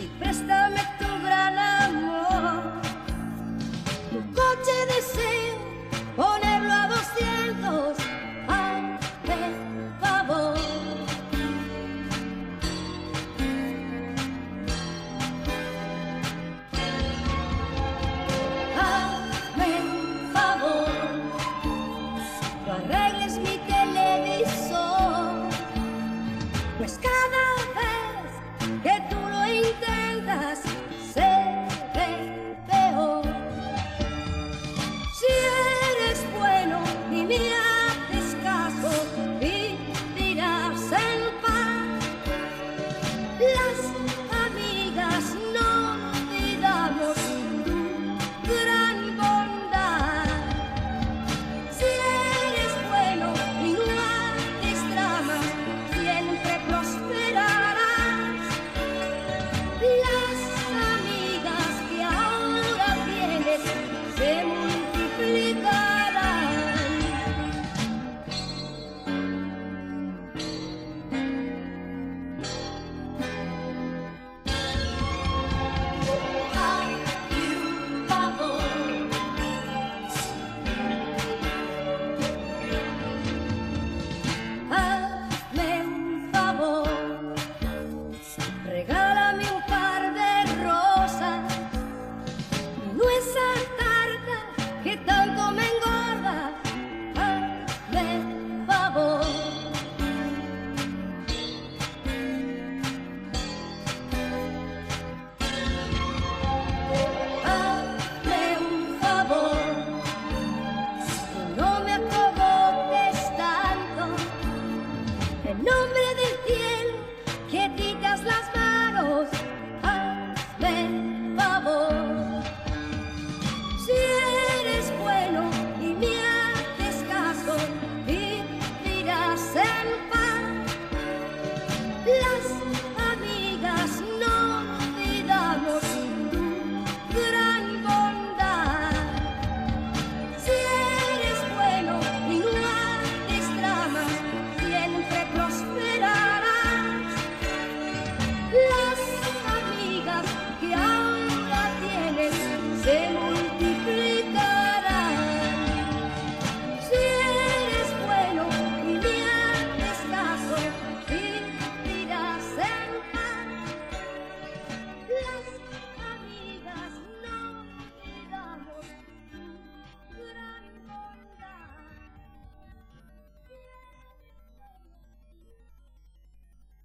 y préstame tu gran amor. Tu coche deseo ponerlo a 200, hazme favor. Hazme favor, no arregles mi love. en nombre del cielo, que digas las